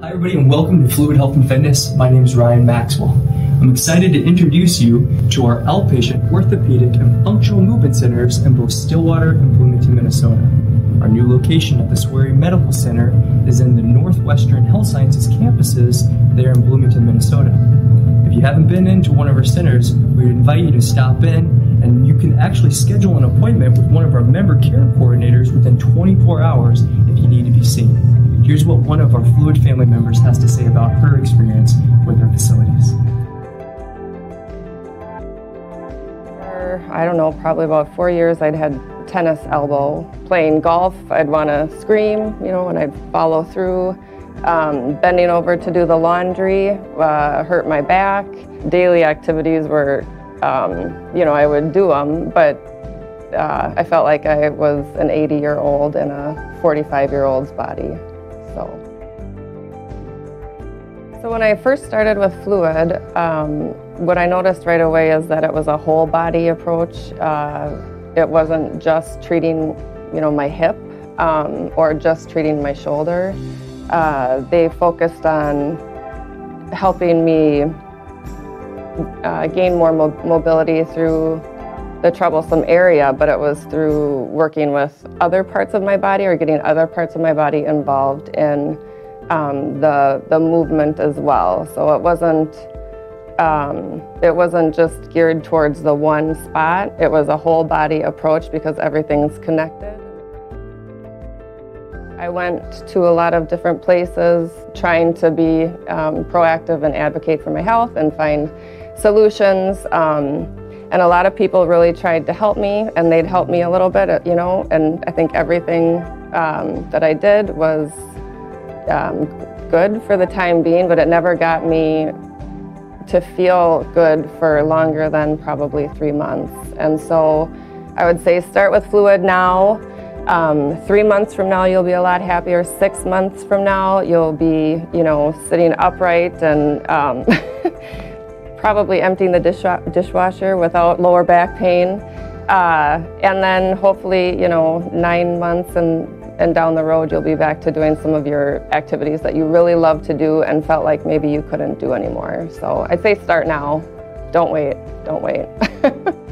Hi, everybody, and welcome to Fluid Health and Fitness. My name is Ryan Maxwell. I'm excited to introduce you to our outpatient orthopedic and functional movement centers in both Stillwater and Bloomington, Minnesota. Our new location at the Swery Medical Center is in the Northwestern Health Sciences campuses there in Bloomington, Minnesota. If you haven't been into one of our centers, we invite you to stop in and you can actually schedule an appointment with one of our member care coordinators within 24 hours if you need to be seen. Here's what one of our Fluid family members has to say about her experience with our facilities. For, I don't know, probably about four years, I'd had tennis elbow. Playing golf, I'd want to scream, you know, and I'd follow through. Um, bending over to do the laundry uh, hurt my back. Daily activities were um, you know, I would do them, but uh, I felt like I was an 80 year old in a 45 year old's body. So, when I first started with fluid, um, what I noticed right away is that it was a whole body approach. Uh, it wasn't just treating, you know, my hip um, or just treating my shoulder. Uh, they focused on helping me uh, gain more mo mobility through the troublesome area, but it was through working with other parts of my body or getting other parts of my body involved in um, the the movement as well. So it wasn't um, it wasn't just geared towards the one spot. It was a whole body approach because everything's connected. I went to a lot of different places trying to be um, proactive and advocate for my health and find solutions. Um, and a lot of people really tried to help me, and they'd help me a little bit, you know. And I think everything um, that I did was um, good for the time being, but it never got me to feel good for longer than probably three months. And so I would say start with fluid now. Um, three months from now, you'll be a lot happier. Six months from now, you'll be, you know, sitting upright and um, probably emptying the dish dishwasher without lower back pain. Uh, and then hopefully, you know, nine months and, and down the road, you'll be back to doing some of your activities that you really love to do and felt like maybe you couldn't do anymore. So I'd say start now. Don't wait. Don't wait.